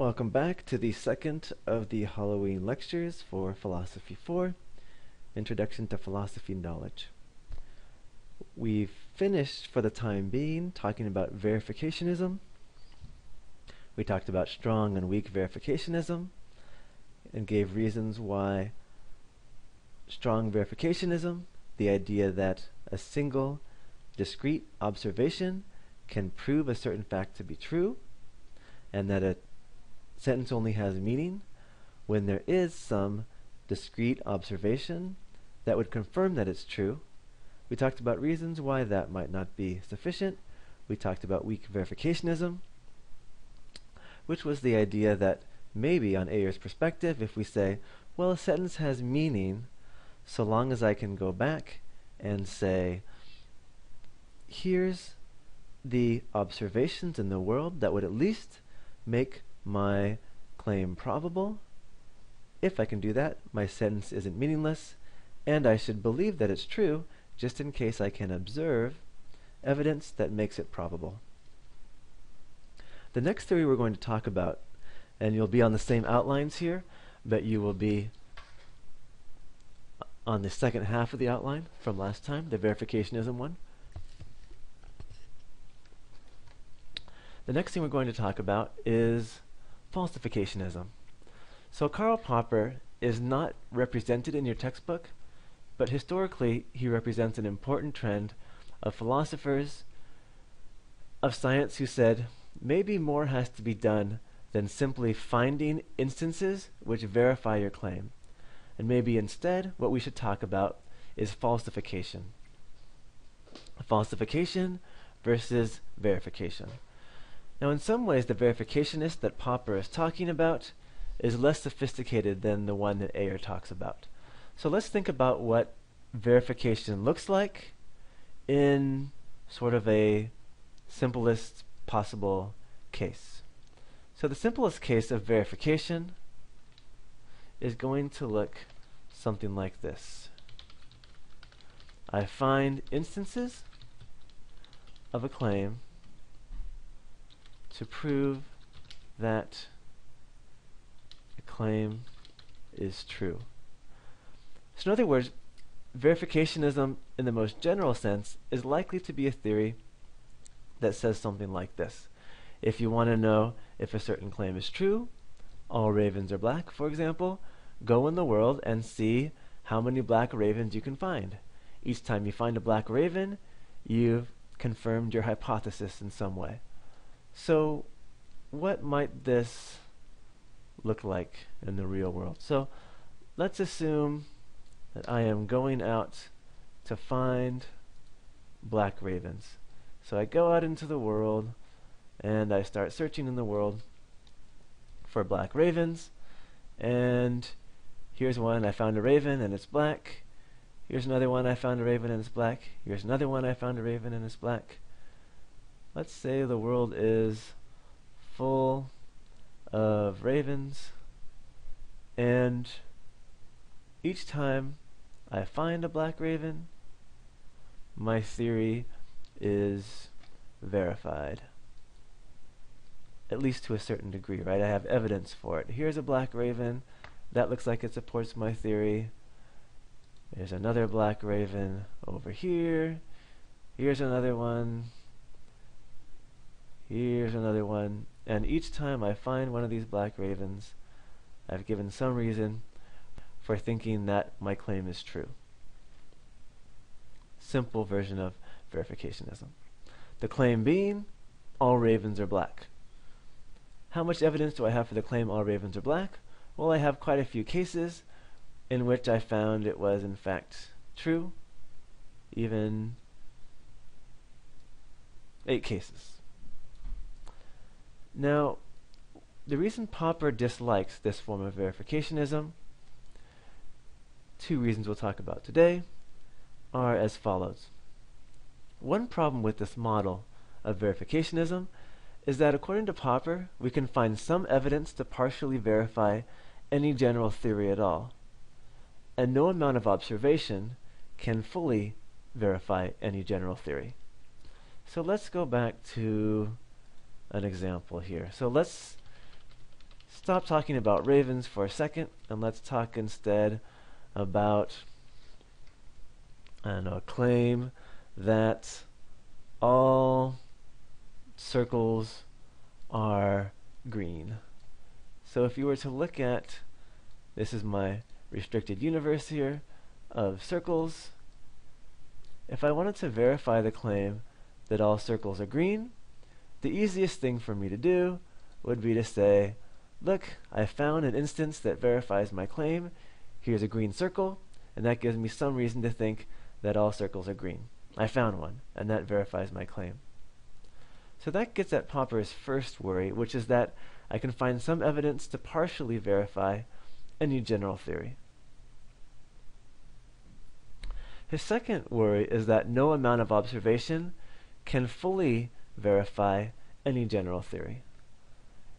Welcome back to the second of the Halloween lectures for Philosophy 4, Introduction to Philosophy Knowledge. We've finished, for the time being, talking about verificationism. We talked about strong and weak verificationism and gave reasons why strong verificationism, the idea that a single discrete observation can prove a certain fact to be true, and that a sentence only has meaning when there is some discrete observation that would confirm that it's true. We talked about reasons why that might not be sufficient. We talked about weak verificationism, which was the idea that maybe on Ayer's perspective, if we say, well, a sentence has meaning so long as I can go back and say, here's the observations in the world that would at least make my claim probable. If I can do that, my sentence isn't meaningless, and I should believe that it's true just in case I can observe evidence that makes it probable. The next theory we're going to talk about, and you'll be on the same outlines here, but you will be on the second half of the outline from last time, the verificationism one. The next thing we're going to talk about is falsificationism. So Karl Popper is not represented in your textbook, but historically he represents an important trend of philosophers of science who said maybe more has to be done than simply finding instances which verify your claim. And maybe instead what we should talk about is falsification. Falsification versus verification. Now, in some ways, the verificationist that Popper is talking about is less sophisticated than the one that Ayer talks about. So let's think about what verification looks like in sort of a simplest possible case. So the simplest case of verification is going to look something like this. I find instances of a claim to prove that a claim is true. So in other words, verificationism in the most general sense is likely to be a theory that says something like this. If you want to know if a certain claim is true, all ravens are black, for example, go in the world and see how many black ravens you can find. Each time you find a black raven, you've confirmed your hypothesis in some way. So what might this look like in the real world? So let's assume that I am going out to find black ravens. So I go out into the world and I start searching in the world for black ravens and here's one I found a raven and it's black here's another one I found a raven and it's black here's another one I found a raven and it's black let's say the world is full of ravens and each time I find a black raven my theory is verified. At least to a certain degree right? I have evidence for it. Here's a black raven. That looks like it supports my theory. There's another black raven over here. Here's another one Here's another one. And each time I find one of these black ravens, I've given some reason for thinking that my claim is true. Simple version of verificationism. The claim being, all ravens are black. How much evidence do I have for the claim all ravens are black? Well, I have quite a few cases in which I found it was in fact true, even eight cases. Now, the reason Popper dislikes this form of verificationism, two reasons we'll talk about today, are as follows. One problem with this model of verificationism is that according to Popper, we can find some evidence to partially verify any general theory at all, and no amount of observation can fully verify any general theory. So let's go back to an example here. So let's stop talking about ravens for a second and let's talk instead about I don't know, a claim that all circles are green. So if you were to look at, this is my restricted universe here of circles. If I wanted to verify the claim that all circles are green, the easiest thing for me to do would be to say, look, I found an instance that verifies my claim. Here's a green circle, and that gives me some reason to think that all circles are green. I found one, and that verifies my claim. So that gets at Popper's first worry, which is that I can find some evidence to partially verify any general theory. His second worry is that no amount of observation can fully verify any general theory.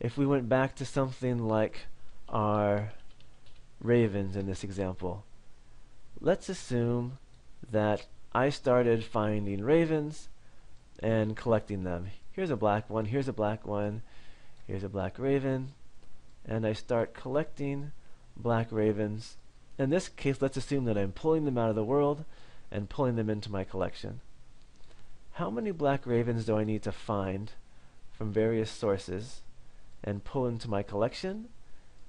If we went back to something like our ravens in this example, let's assume that I started finding ravens and collecting them. Here's a black one, here's a black one, here's a black raven, and I start collecting black ravens. In this case, let's assume that I'm pulling them out of the world and pulling them into my collection. How many black ravens do I need to find from various sources and pull into my collection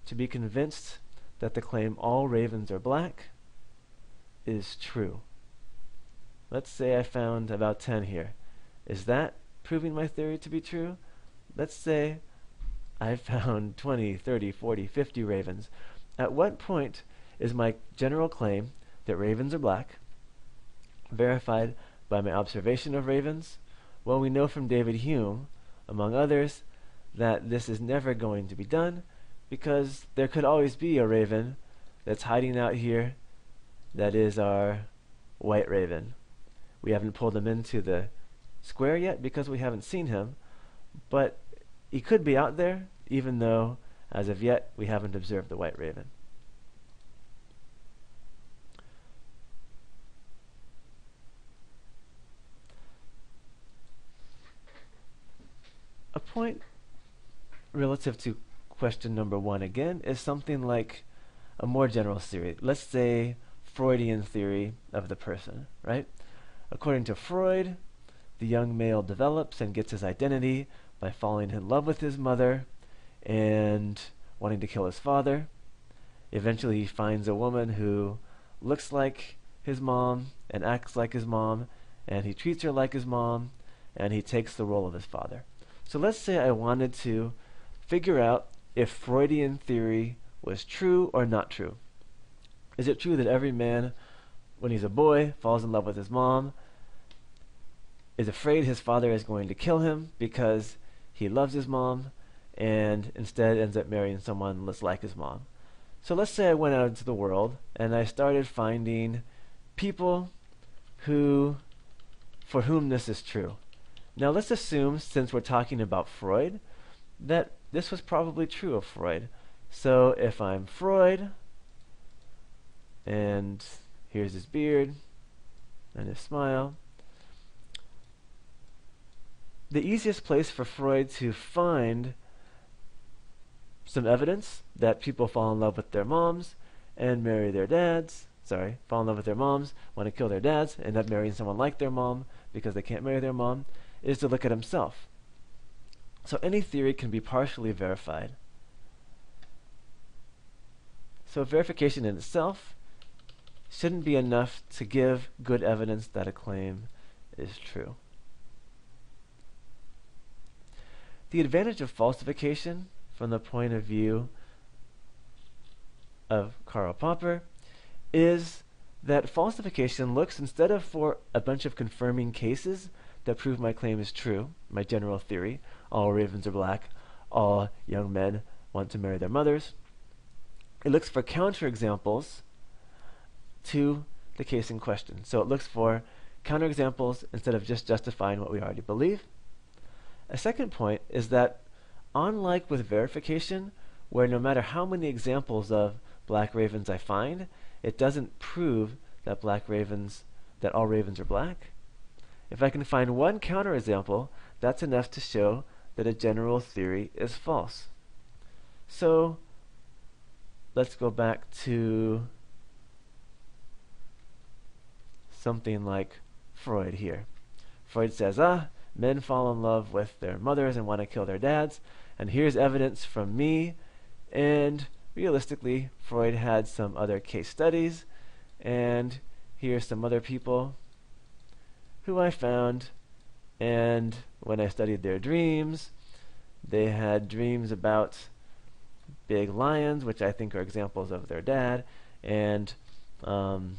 to be convinced that the claim all ravens are black is true? Let's say I found about 10 here. Is that proving my theory to be true? Let's say I found 20, 30, 40, 50 ravens. At what point is my general claim that ravens are black verified by my observation of ravens? Well, we know from David Hume, among others, that this is never going to be done because there could always be a raven that's hiding out here that is our white raven. We haven't pulled him into the square yet because we haven't seen him, but he could be out there, even though, as of yet, we haven't observed the white raven. Point relative to question number one again is something like a more general theory. Let's say Freudian theory of the person, right? According to Freud, the young male develops and gets his identity by falling in love with his mother and wanting to kill his father. Eventually, he finds a woman who looks like his mom and acts like his mom, and he treats her like his mom, and he takes the role of his father. So let's say I wanted to figure out if Freudian theory was true or not true. Is it true that every man when he's a boy, falls in love with his mom, is afraid his father is going to kill him because he loves his mom, and instead ends up marrying someone less like his mom. So let's say I went out into the world and I started finding people who, for whom this is true. Now let's assume, since we're talking about Freud, that this was probably true of Freud. So if I'm Freud, and Here's his beard and his smile. The easiest place for Freud to find some evidence that people fall in love with their moms and marry their dads, sorry, fall in love with their moms, want to kill their dads, end up marrying someone like their mom because they can't marry their mom, is to look at himself. So any theory can be partially verified. So verification in itself shouldn't be enough to give good evidence that a claim is true. The advantage of falsification from the point of view of Karl Popper is that falsification looks instead of for a bunch of confirming cases that prove my claim is true, my general theory, all ravens are black, all young men want to marry their mothers. It looks for counterexamples to the case in question. So it looks for counterexamples instead of just justifying what we already believe. A second point is that unlike with verification, where no matter how many examples of black ravens I find, it doesn't prove that black ravens, that all ravens are black. If I can find one counterexample, that's enough to show that a general theory is false. So let's go back to something like Freud here. Freud says, ah, men fall in love with their mothers and want to kill their dads, and here's evidence from me. And realistically, Freud had some other case studies, and here's some other people who I found. And when I studied their dreams, they had dreams about big lions, which I think are examples of their dad, and um,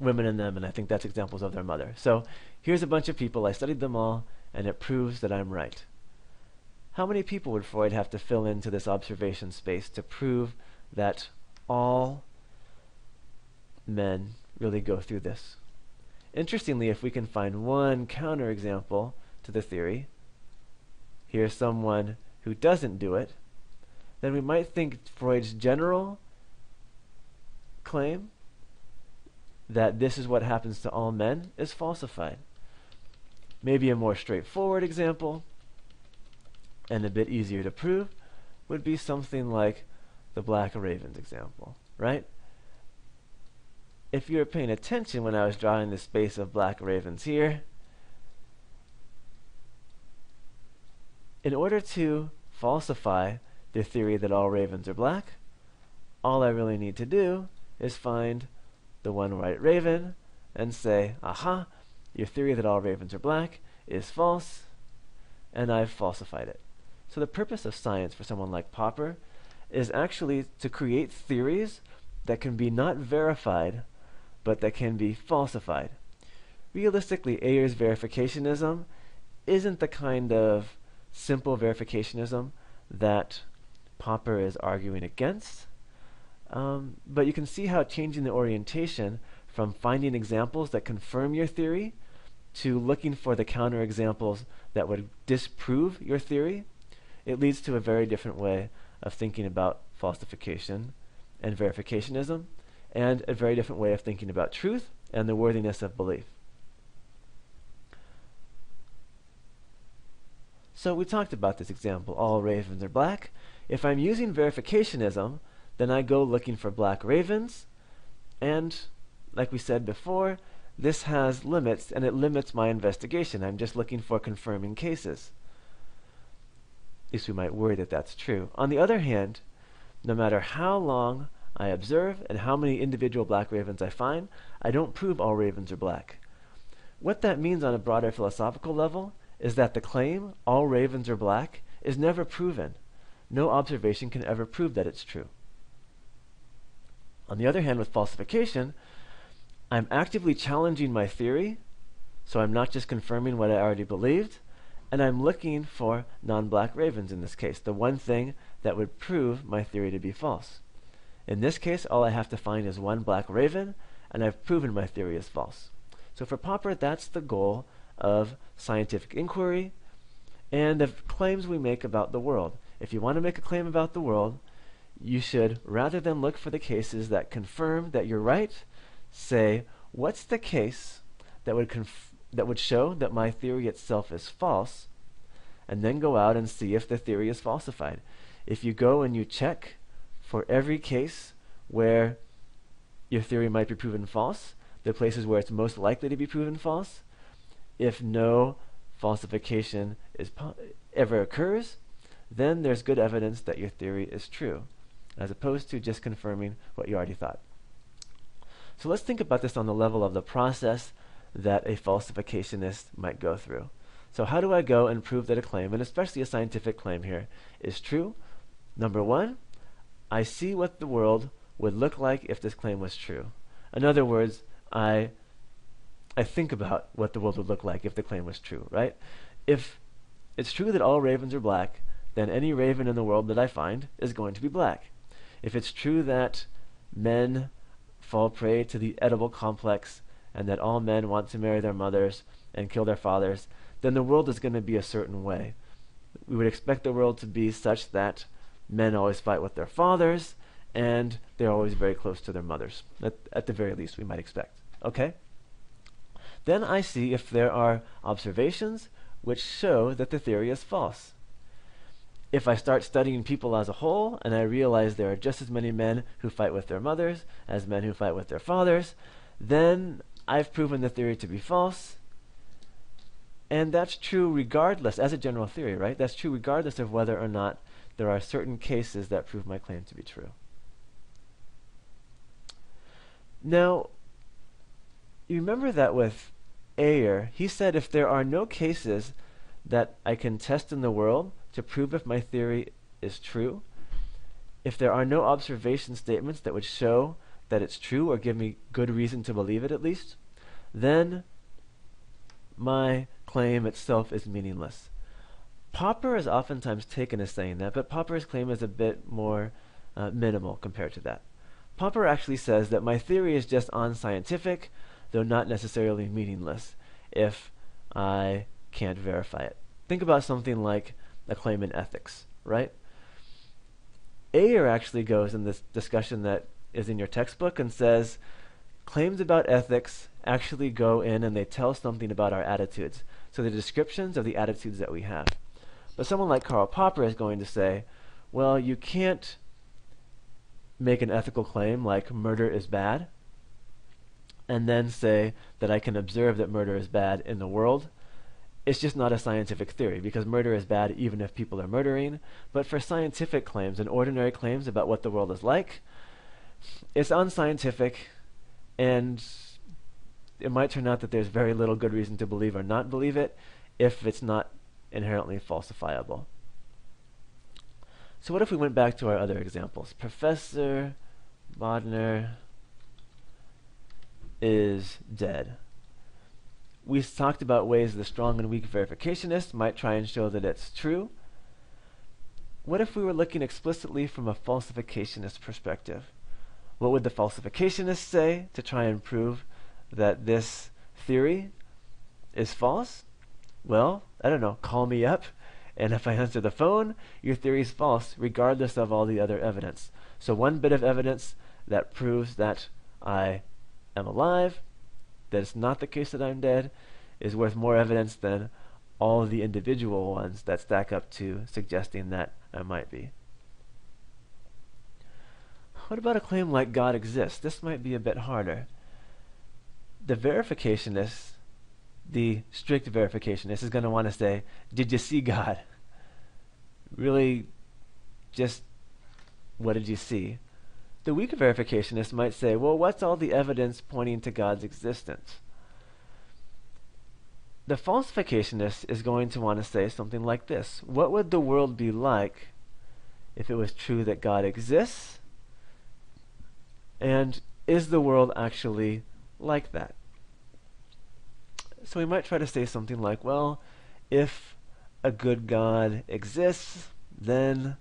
women in them, and I think that's examples of their mother. So here's a bunch of people. I studied them all, and it proves that I'm right. How many people would Freud have to fill into this observation space to prove that all men really go through this? Interestingly, if we can find one counterexample to the theory, here's someone who doesn't do it, then we might think Freud's general claim that this is what happens to all men is falsified. Maybe a more straightforward example and a bit easier to prove would be something like the Black Ravens example, right? If you were paying attention when I was drawing the space of black ravens here, in order to falsify the theory that all ravens are black, all I really need to do is find the one white raven and say, aha, your theory that all ravens are black is false, and I've falsified it. So the purpose of science for someone like Popper is actually to create theories that can be not verified, but that can be falsified. Realistically, Ayer's verificationism isn't the kind of simple verificationism that Popper is arguing against. Um, but you can see how changing the orientation from finding examples that confirm your theory to looking for the counterexamples that would disprove your theory, it leads to a very different way of thinking about falsification and verificationism, and a very different way of thinking about truth and the worthiness of belief. So we talked about this example, all ravens are black. If I'm using verificationism, then I go looking for black ravens, and like we said before, this has limits, and it limits my investigation. I'm just looking for confirming cases. At least we might worry that that's true. On the other hand, no matter how long I observe and how many individual black ravens I find, I don't prove all ravens are black. What that means on a broader philosophical level is that the claim, all ravens are black, is never proven. No observation can ever prove that it's true. On the other hand, with falsification, I'm actively challenging my theory, so I'm not just confirming what I already believed, and I'm looking for non-black ravens in this case, the one thing that would prove my theory to be false. In this case, all I have to find is one black raven, and I've proven my theory is false. So for Popper, that's the goal of scientific inquiry and the claims we make about the world. If you want to make a claim about the world, you should, rather than look for the cases that confirm that you're right, say, what's the case that would that would show that my theory itself is false, and then go out and see if the theory is falsified. If you go and you check for every case where your theory might be proven false, the places where it's most likely to be proven false, if no falsification is ever occurs, then there's good evidence that your theory is true, as opposed to just confirming what you already thought. So let's think about this on the level of the process that a falsificationist might go through. So how do I go and prove that a claim, and especially a scientific claim here, is true? Number one, I see what the world would look like if this claim was true. In other words, I I think about what the world would look like if the claim was true, right? If it's true that all ravens are black, then any raven in the world that I find is going to be black. If it's true that men fall prey to the Oedipal complex and that all men want to marry their mothers and kill their fathers, then the world is going to be a certain way. We would expect the world to be such that men always fight with their fathers and they're always very close to their mothers. At, at the very least, we might expect. Okay? Then I see if there are observations which show that the theory is false. if I start studying people as a whole and I realize there are just as many men who fight with their mothers as men who fight with their fathers, then I've proven the theory to be false. And that's true regardless, as a general theory, right? That's true regardless of whether or not there are certain cases that prove my claim to be true. Now, you remember that with Ayer, he said if there are no cases that I can test in the world to prove if my theory is true, if there are no observation statements that would show that it's true or give me good reason to believe it at least, then my claim itself is meaningless. Popper is oftentimes taken as saying that, but Popper's claim is a bit more uh, minimal compared to that. Popper actually says that my theory is just unscientific, though not necessarily meaningless, if I can't verify it. Think about something like a claim in ethics, right? Ayer actually goes in this discussion that is in your textbook and says claims about ethics actually go in and they tell something about our attitudes. So the descriptions of the attitudes that we have. But someone like Karl Popper is going to say, well, you can't make an ethical claim like murder is bad and then say that I can observe that murder is bad in the world. It's just not a scientific theory because murder is bad even if people are murdering. But for scientific claims and ordinary claims about what the world is like, it's unscientific and it might turn out that there's very little good reason to believe or not believe it if it's not inherently falsifiable. So what if we went back to our other examples? Professor Bodner is dead. We talked about ways the strong and weak verificationist might try and show that it's true. What if we were looking explicitly from a falsificationist perspective? What would the falsificationist say to try and prove that this theory is false? Well, I don't know, call me up, and if I answer the phone, your theory is false, regardless of all the other evidence. So one bit of evidence that proves that I am alive, that it's not the case that I'm dead, is worth more evidence than all the individual ones that stack up to suggesting that I might be. What about a claim like God exists? This might be a bit harder. The verificationist the strict verificationist is going to want to say, Did you see God? Really, just what did you see? The weak verificationist might say, Well, what's all the evidence pointing to God's existence? The falsificationist is going to want to say something like this What would the world be like if it was true that God exists? And is the world actually like that? So we might try to say something like, well, if a good God exists, then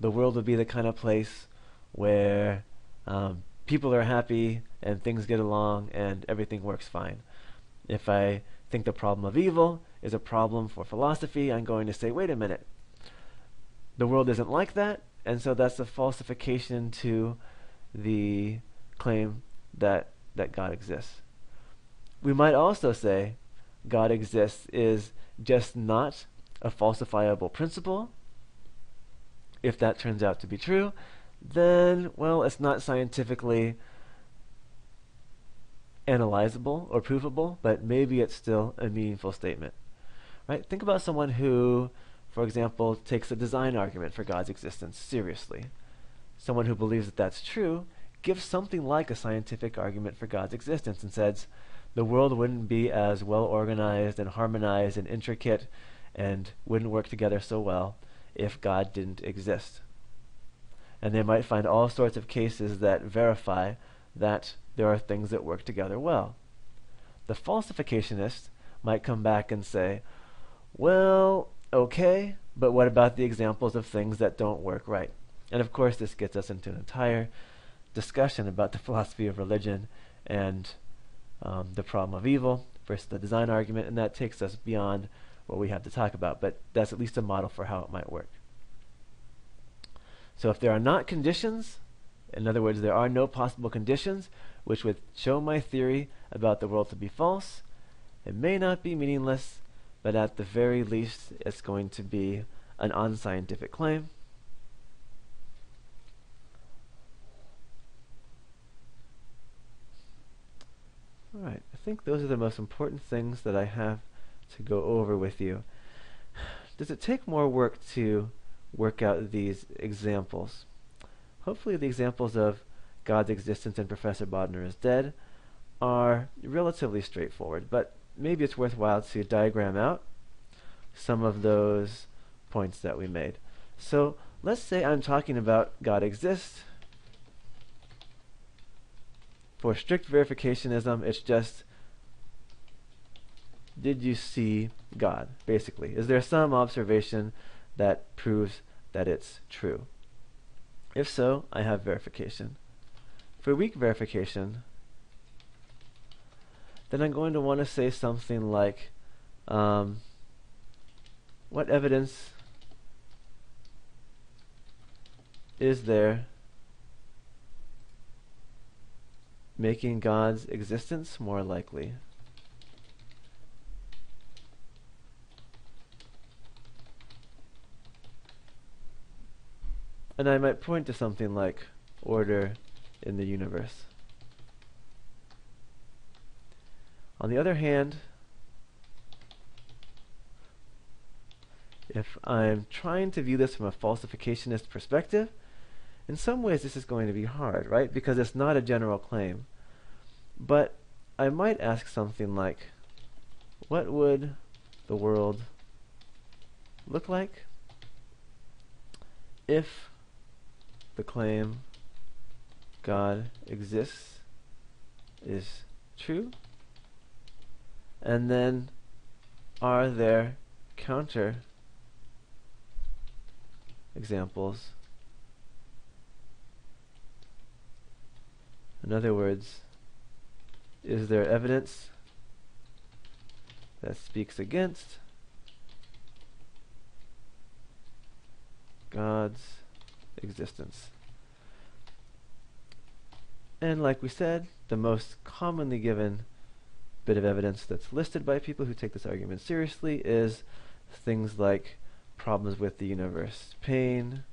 the world would be the kind of place where um, people are happy and things get along and everything works fine. If I think the problem of evil is a problem for philosophy, I'm going to say, wait a minute. The world isn't like that, and so that's a falsification to the claim that, that God exists. We might also say God exists is just not a falsifiable principle. If that turns out to be true, then, well, it's not scientifically analyzable or provable, but maybe it's still a meaningful statement. Right? Think about someone who, for example, takes a design argument for God's existence seriously. Someone who believes that that's true gives something like a scientific argument for God's existence and says, the world wouldn't be as well organized and harmonized and intricate and wouldn't work together so well if God didn't exist. And they might find all sorts of cases that verify that there are things that work together well. The falsificationist might come back and say, well, okay, but what about the examples of things that don't work right? And of course, this gets us into an entire discussion about the philosophy of religion and um, the problem of evil versus the design argument, and that takes us beyond what we have to talk about, but that's at least a model for how it might work. So if there are not conditions, in other words, there are no possible conditions which would show my theory about the world to be false, it may not be meaningless, but at the very least, it's going to be an unscientific claim. Alright, I think those are the most important things that I have to go over with you. Does it take more work to work out these examples? Hopefully the examples of God's existence and Professor Bodner is dead are relatively straightforward, but maybe it's worthwhile to diagram out some of those points that we made. So let's say I'm talking about God exists. For strict verificationism, it's just did you see God, basically? Is there some observation that proves that it's true? If so, I have verification. For weak verification, then I'm going to want to say something like, um, what evidence is there making God's existence more likely? And I might point to something like order in the universe. On the other hand, if I'm trying to view this from a falsificationist perspective, in some ways this is going to be hard, right? Because it's not a general claim. But I might ask something like, what would the world look like if the claim God exists is true? And then are there counter examples? In other words, is there evidence that speaks against God's existence? And like we said, the most commonly given bit of evidence that's listed by people who take this argument seriously is things like problems with the universe, pain,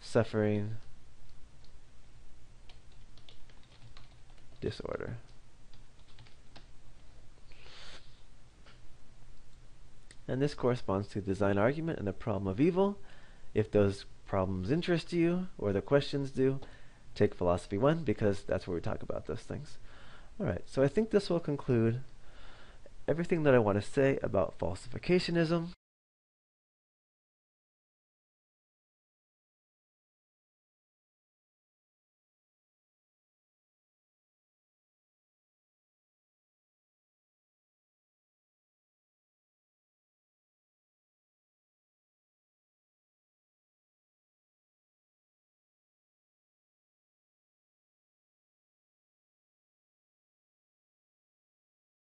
suffering, disorder. And this corresponds to the design argument and the problem of evil. If those problems interest you, or the questions do, take Philosophy 1 because that's where we talk about those things. Alright, so I think this will conclude everything that I want to say about falsificationism.